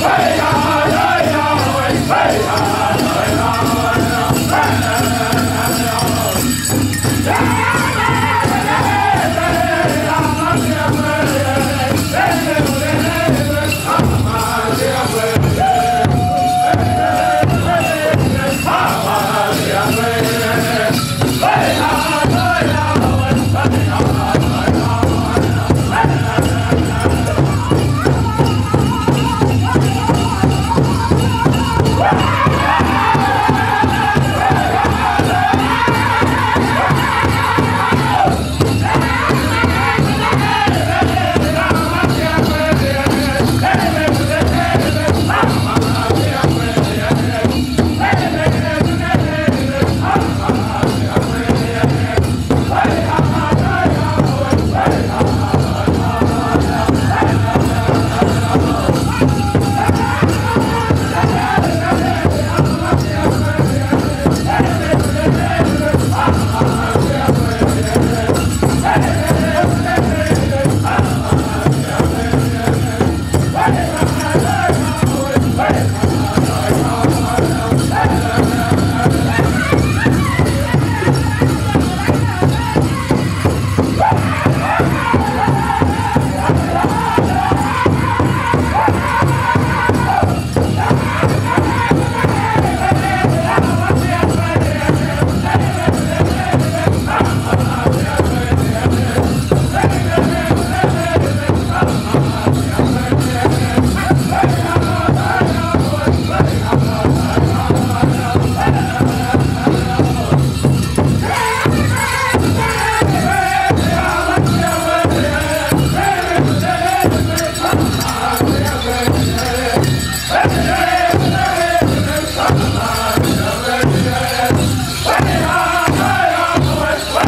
Hey!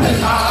Hallelujah.